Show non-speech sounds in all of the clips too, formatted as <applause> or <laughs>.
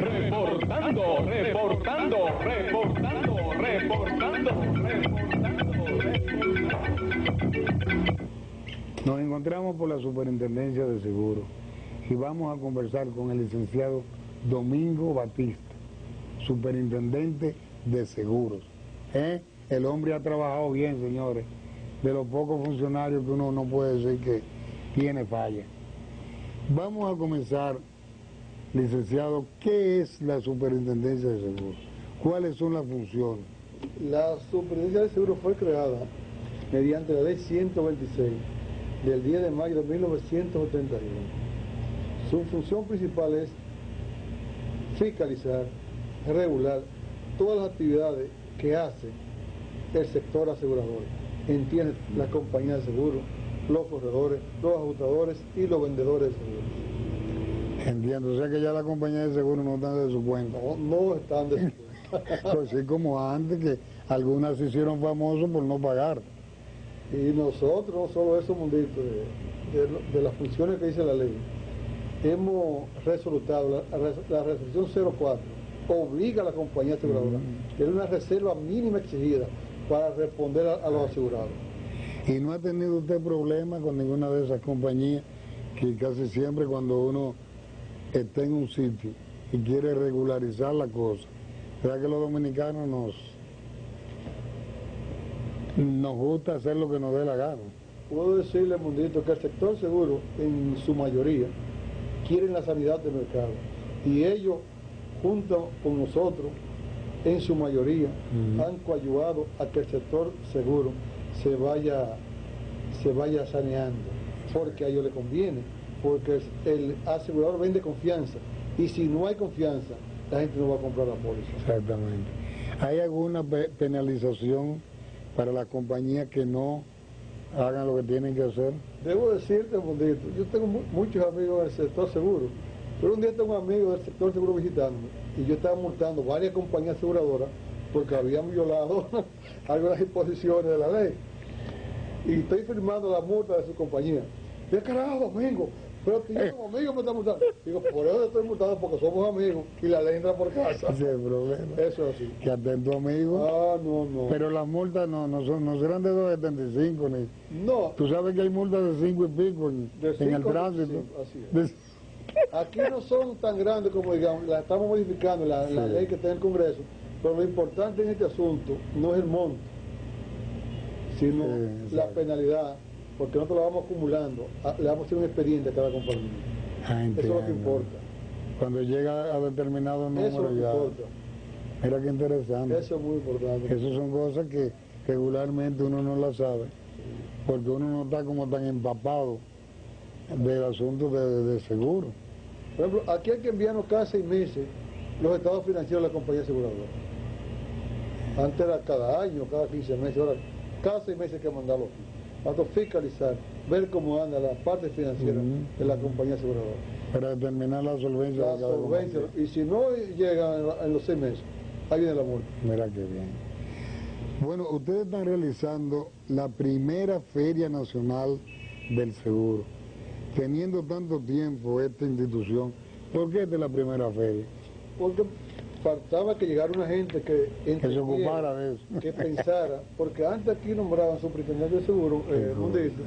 Reportando, reportando, reportando, reportando, reportando. Nos encontramos por la Superintendencia de Seguros y vamos a conversar con el licenciado Domingo Batista, superintendente de seguros. ¿Eh? El hombre ha trabajado bien, señores, de los pocos funcionarios que uno no puede decir que tiene falla. Vamos a comenzar, licenciado, ¿qué es la superintendencia de seguros? ¿Cuáles son las funciones? La Superintendencia de Seguros fue creada mediante la ley 126 del 10 de mayo de 1981. Su función principal es fiscalizar, regular todas las actividades que hace el sector asegurador. Entiende la compañía de seguros, los corredores, los ajustadores y los vendedores de seguros. Entiendo, o sea que ya la compañía de seguros no están de su cuenta. No, no están de su cuenta. Pues sí, como antes, que algunas se hicieron famosos por no pagar. Y nosotros, no solo eso, mundito, de, de las funciones que dice la ley, hemos resolutado, la, la resolución 04 obliga a la compañía aseguradora a tener una reserva mínima exigida para responder a, a los asegurados. ¿Y no ha tenido usted problemas con ninguna de esas compañías que casi siempre cuando uno está en un sitio y quiere regularizar la cosa, ¿verdad que los dominicanos nos, nos gusta hacer lo que nos dé la gana? Puedo decirle, Mundito, que el sector seguro, en su mayoría, quieren la sanidad de mercado. Y ellos, junto con nosotros, en su mayoría, han coayudado a que el sector seguro se vaya, se vaya saneando. Porque a ellos les conviene. Porque el asegurador vende confianza. Y si no hay confianza, la gente no va a comprar la póliza. Exactamente. ¿Hay alguna pe- penalización para las compañías que no hagan lo que tienen que hacer? Debo decirte, Mundito, yo tengo mu- muchos amigos del sector seguro, pero un día tengo un amigo del sector seguro visitándome y yo estaba multando varias compañías aseguradoras porque habían violado <laughs> algunas disposiciones de la ley. Y estoy firmando la multa de su compañía. ¿Qué carajo, Domingo? Pero tú como amigo me está multando. Digo, por eso te estoy multando porque somos amigos y la ley entra por casa. Ese es el problema. Eso es así. Que atento amigo. Ah, no, no. Pero las multas no, no, son, no serán de 2.75 ni... no, Tú sabes que hay multas de 5 y pico en, De en el tránsito. así es. De- Aquí no son tan grandes como digamos, la estamos modificando, la, la Sí. ley que está en el Congreso, pero lo importante en este asunto no es el monto, sino Sí, la penalidad, porque nosotros la vamos acumulando, a- le vamos a hacer un expediente a cada compañía. Ah, Eso es lo que importa. Cuando llega a determinado Eso es número lo que ya... importa. Mira qué interesante. Eso es muy importante. Esas son cosas que regularmente uno no las sabe, porque uno no está como tan empapado del asunto de, de seguro. Por ejemplo, aquí hay que enviarnos cada seis meses los estados financieros de la compañía aseguradora. Antes era cada año, cada 15 meses, ahora cada seis meses hay que mandarlo aquí. Para fiscalizar, ver cómo anda la parte financiera de la compañía aseguradora. para determinar la solvencia La de cada solvencia, compañía. y si no llega en, los seis meses, ahí viene la multa. Mira qué bien. Bueno, ustedes están realizando la primera Feria Nacional del Seguro. Teniendo tanto tiempo esta institución, ¿por qué esta es la primera feria? Porque faltaba que llegara una gente que Que se entendiera, ocupara de eso. que pensara, porque antes aquí nombraban superintendente de seguro, eh, Sí, Mundito,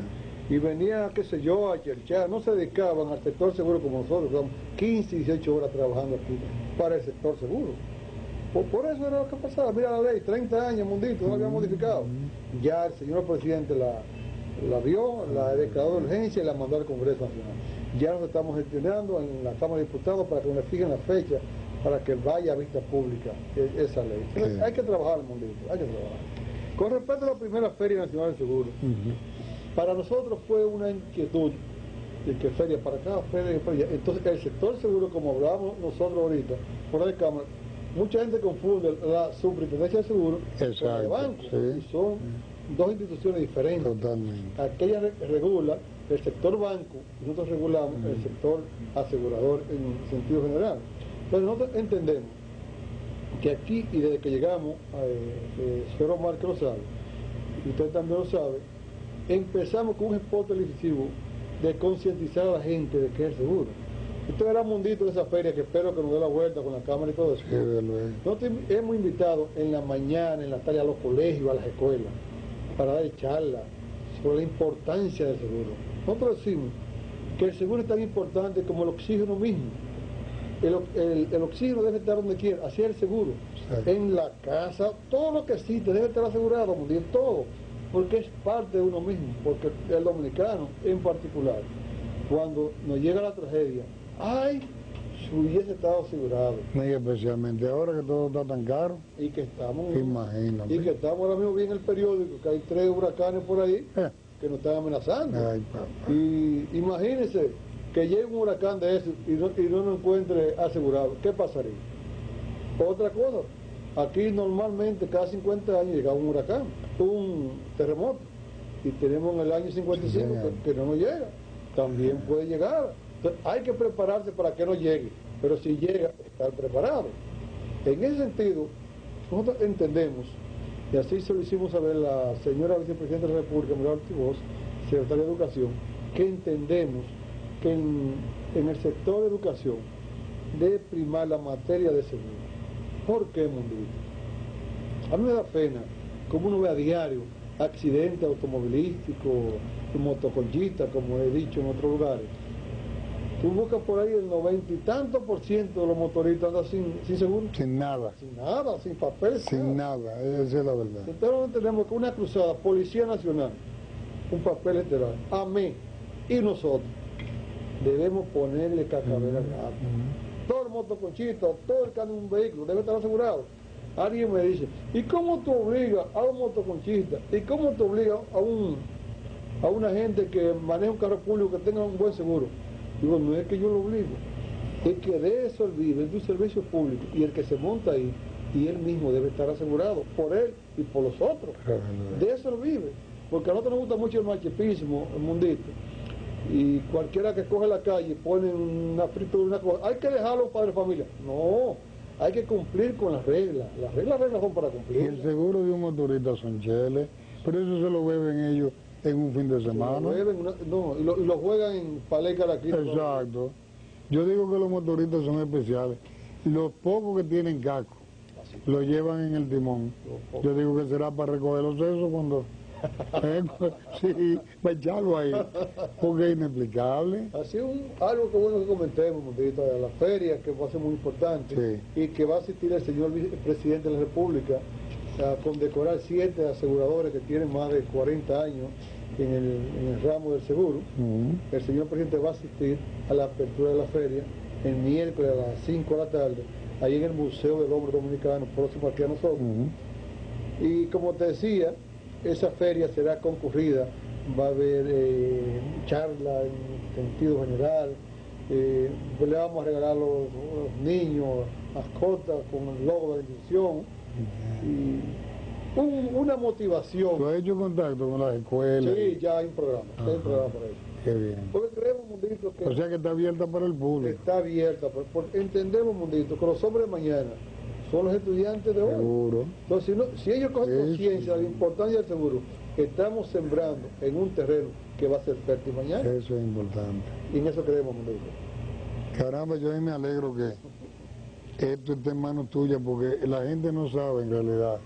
y venía, qué sé yo, a cherchar, no se dedicaban al sector seguro como nosotros, estamos 15, 18 horas trabajando aquí para el sector seguro. Por, por eso era lo que pasaba, mira la ley, 30 años, Mundito, no la había modificado. Ya el señor presidente la, la vio, la declaró de urgencia y la mandó al Congreso Nacional. Ya nos estamos gestionando en la Cámara de Diputados para que nos fijen la fecha para que vaya a vista pública esa ley. Entonces, Sí. Hay que trabajar, Mundito, hay que trabajar. Con respecto a la primera Feria Nacional de Seguro, para nosotros fue una inquietud de que feria para acá, feria. Entonces, el sector seguro, como hablamos nosotros ahorita, por de cámara, mucha gente confunde la superintendencia de seguro con el Exacto, banco. sí. Y son dos instituciones diferentes. Totalmente. Aquella re- regula el sector banco nosotros regulamos el sector asegurador en sentido general. Entonces nosotros entendemos que aquí y desde que llegamos, eh, eh, señor Omar que lo sabe, y usted también lo sabe, empezamos con un spot televisivo de concientizar a la gente de que es seguro. Usted verá Mundito de esa feria que espero que nos dé la vuelta con la cámara y todo eso. Sí. Nosotros hemos invitado en la mañana, en la tarde a los colegios, a las escuelas, para dar charlas sobre la importancia del seguro. Nosotros decimos que el seguro es tan importante como el oxígeno mismo. El, el- el oxígeno debe estar donde quiera, así es el seguro. En la casa, todo lo que existe debe estar asegurado, todo, porque es parte de uno mismo, porque el dominicano en particular, cuando nos llega la tragedia, ay, si hubiese estado asegurado Y especialmente ahora que todo está tan caro, y que estamos imagínate. y que estamos ahora mismo viendo el periódico que hay tres huracanes por ahí Eh, que nos están amenazando. ay. Y imagínense que llegue un huracán de eso y no, y no nos encuentre asegurado. ¿Qué pasaría? Otra cosa, aquí normalmente cada 50 años llega un huracán, un terremoto, y tenemos en el año 55 que, que no nos llega. También puede llegar. Entonces, hay que prepararse para que no llegue, pero si llega, estar preparado. En ese sentido, nosotros entendemos, y así se lo hicimos saber la señora vicepresidenta de la República, María Ortiz secretaria de Educación, que entendemos en, en el sector de educación debe primar la materia de seguro. ¿Por qué, Mundito? A mí me da pena, como uno ve a diario, accidentes automovilísticos, motoconchistas, como he dicho en otros lugares. Tú buscas por ahí el noventa y tanto por ciento de los motoristas andan sin, sin seguro, Sin nada, sin nada, sin papel, sin nada, esa es la verdad. entonces tenemos que una cruzada, Policía Nacional, un papel literal, a mí y nosotros debemos ponerle cacabel al gato. Todo el motoconchista, todo el que anda en un vehículo debe estar asegurado. Alguien me dice, ¿y cómo tú obligas a un motoconchista? ¿Y cómo tú obligas a un a una gente que maneja un carro público que tenga un buen seguro? Digo, no es que yo lo obligo, es que de eso él vive, es de un servicio público y el que se monta ahí y él mismo debe estar asegurado por él y por los otros. De eso él vive. Porque a nosotros nos gusta mucho el machepismo, el mundito. Y cualquiera que coge la calle pone una fritura, una cosa. Hay que dejarlo para la familia. No, hay que cumplir con las reglas. Las reglas, las reglas son para Y el cumplir. seguro de un motorista son cheles, pero eso se lo beben ellos en un fin de semana. no, y lo, y lo juegan en Paleca la Quinta. Exacto. Yo digo que los motoristas son especiales. Los pocos que tienen casco lo llevan en el timón. Yo digo que será para recoger los sesos cuando... Sí, echarlo ahí. Porque es inexplicable. Así un, algo que bueno que comentemos, Mundito, de la feria, que va a ser muy importante, y que va a asistir el señor vicepresidente de la República a condecorar siete aseguradores que tienen más de 40 años en el, en el ramo del seguro. Ujú. El señor presidente va a asistir a la apertura de la feria el miércoles a las 5 de la tarde, ahí en el Museo del Hombre Dominicano, próximo aquí a nosotros. Ujú. Y como te decía, esa feria será concurrida, va a haber eh, charla en sentido general, eh, le vamos a regalar a los, los niños mascotas con el logo de la institución y un- una ¿Tú motivación. has hecho contacto con las escuelas? Sí, ya hay un programa, hay un programa por eso. Qué bien. Porque creemos, Mundito, que O sea que está abierta para el público. está abierta, por- por- entendemos, Mundito, que los hombres de mañana son los estudiantes de hoy. Seguro. Entonces, si, no- si ellos cogen Sí, conciencia sí. de la importancia del seguro, estamos sembrando en un terreno que va a ser fértil mañana. Eso es importante. Y en eso creemos, Mundito. Caramba, yo ahí me alegro que esto esté en manos tuyas porque la gente no sabe en realidad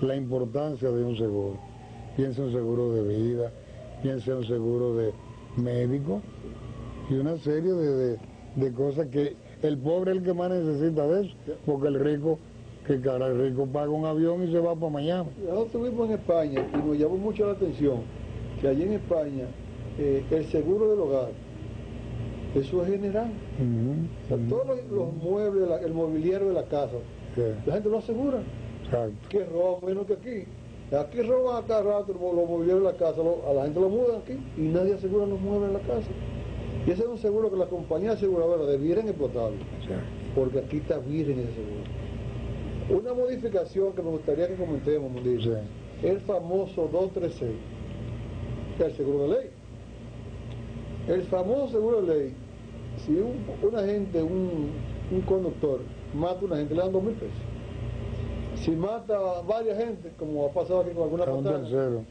la importancia de un seguro. Piensa en un seguro de vida, piensa en un seguro de médico y una serie de, de- de cosas que el pobre es el que más necesita de eso, porque el rico, que cara, el rico paga un avión y se va para Miami. Nosotros estuvimos en España y nos llamó mucho la atención que allí en España eh, el seguro del hogar, eso es general. O sea, Ujú, todos los, los muebles, la- el mobiliario de la casa, sí, la gente lo asegura. exacto. que roban menos que aquí. Aquí roban a cada rato los mobiliarios de la casa, lo- a la gente lo mudan aquí y nadie asegura los muebles en la casa. Y ese es un seguro que las compañías aseguradoras debieran explotarlo, porque aquí está virgen ese seguro. Una modificación que me gustaría que comentemos, Mundito, Sí. el famoso 236, el seguro de ley. El famoso seguro de ley, si un, una gente, un, un conductor, mata a una gente, le dan dos mil pesos. Si mata a varias gente, como ha pasado aquí con alguna A un patada, tercero,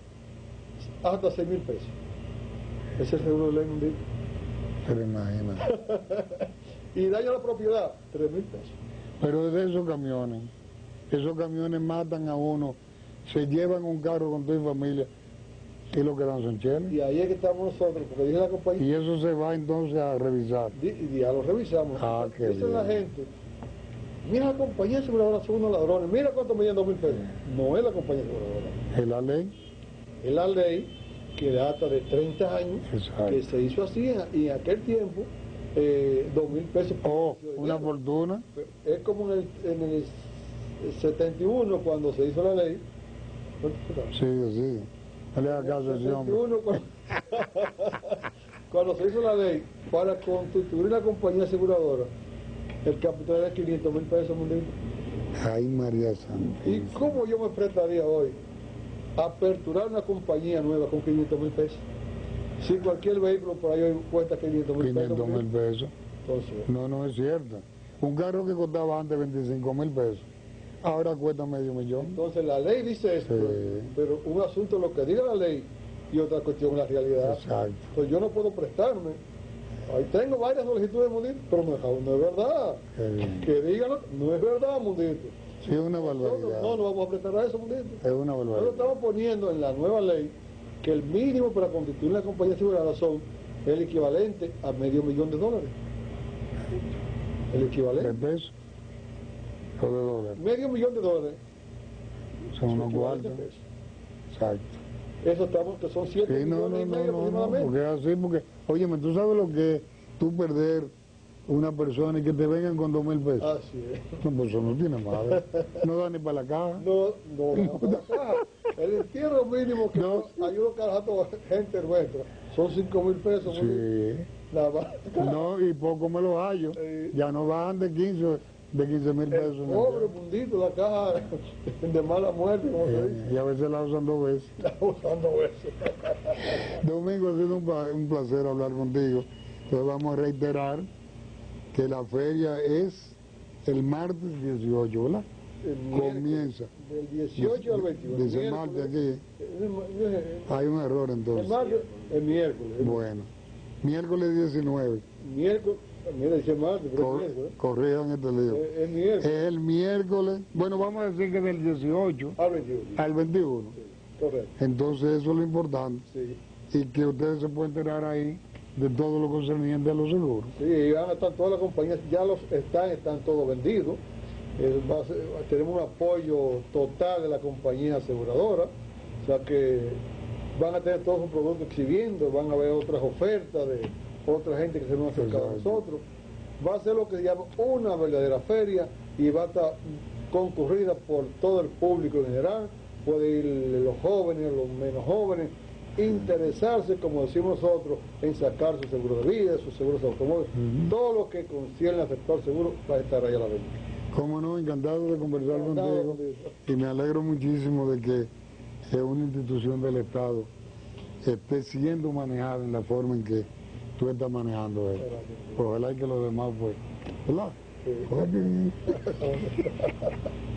hasta seis mil pesos. Ese es el seguro de ley, Mundito. Se lo imagina. <laughs> y daño a la propiedad, 3 mil pesos. Pero de esos camiones, esos camiones matan a uno, se llevan un carro con toda familia y lo que dan son cheles. Y ahí es que estamos nosotros, porque dice la compañía, Y eso se va entonces a revisar. y ya lo revisamos. Ah, qué Dice la bien. gente, mira la compañía aseguradora son unos ladrones, mira cuánto me dieron 2 mil pesos. No es la compañía aseguradora, Es la ley. es la ley que data de 30 años, Exacto. que se hizo así en, y en aquel tiempo, eh, 2 mil pesos. por O precio de una fortuna. Es como en el, en el 71 cuando se hizo la ley. Sí, sí. No le haga caso a ese hombre. 71 cuando, <laughs> cuando se hizo la ley para constituir una compañía aseguradora, el capital era 500 mil pesos. Ay, María ¿Y Santísima. cómo yo me prestaría hoy aperturar una compañía nueva con 500 mil pesos? Si cualquier vehículo por ahí hoy cuesta 500 mil pesos. 500 mil mundial. pesos. Entonces, No, no es cierto. Un carro que costaba antes 25 mil pesos, ahora cuesta medio millón. entonces la ley dice esto, Sí. pero un asunto es lo que diga la ley y otra cuestión es la realidad. Exacto. Pues yo no puedo prestarme. Ahí tengo varias solicitudes, Mundito, pero no, no es verdad. Eh, Que digan, no es verdad, Mundito. Sí, es una Nosotros barbaridad. no nos vamos a prestar a eso. Es una Nosotros barbaridad. estamos poniendo en la nueva ley que el mínimo para constituir una compañía asegurada son el equivalente a medio millón de dólares. El ¿De equivalente. pesos? O de dólares. Medio millón de dólares. Son unos cuartos. Exacto. Eso estamos, que son 7 Sí, no, millones no, y no, medio no, no, aproximadamente. porque así, porque, óyeme, tú sabes lo que es tú perder una persona y que te vengan con dos mil pesos. Así es. No, pues eso no tiene madre. No da ni para la caja. <laughs> No, no, no, para acá. El entierro mínimo que No. no. ayuda a gente nuestra son 5 mil pesos. Sí. Nada más. No, y poco me los hallo. Sí. Ya no bajan de 15, de 15 mil El pesos. pobre mundito, la caja <laughs> de mala muerte, como se dice. Eh, y a veces la usan dos veces. Está usando eso. <laughs> Domingo, ha sido un placer hablar contigo. Entonces vamos a reiterar que la feria es el martes 18, ¿verdad? El Comienza. Del 18 al 21. Dice el martes aquí. El, Hay un error el entonces. martes, el miércoles. El Bueno, miércoles 19. miércoles, mira, dice martes, pero Cor- es miércoles. corrijan este lío. El, el miércoles El miércoles, bueno, vamos a decir que del 18 al 21. al 21. Correcto. Entonces eso es lo importante. Sí. Y que ustedes se pueden enterar ahí de todo lo concerniente a los seguros. Sí, y van a estar todas las compañías, ya los están, están todos vendidos. Eh, ser- tenemos un apoyo total de la compañía aseguradora, o sea que van a tener todos sus productos exhibiendo, van a haber otras ofertas de otra gente que se nos ha acercado a nosotros. Va a ser lo que se llama una verdadera feria y va a estar concurrida por todo el público en general. Puede ir los jóvenes, los menos jóvenes, interesarse, como decimos nosotros, en sacar su seguro de vida, sus seguros de automóvil. Todo lo que concierne al sector seguro va a estar ahí a la venta. Cómo no, encantado de conversar Encantado, contigo. contigo. Y me alegro muchísimo de que una institución del Estado esté siendo manejada en la forma en que tú estás manejando esto. Ojalá y que los demás, pues, ¿verdad? Sí. <laughs>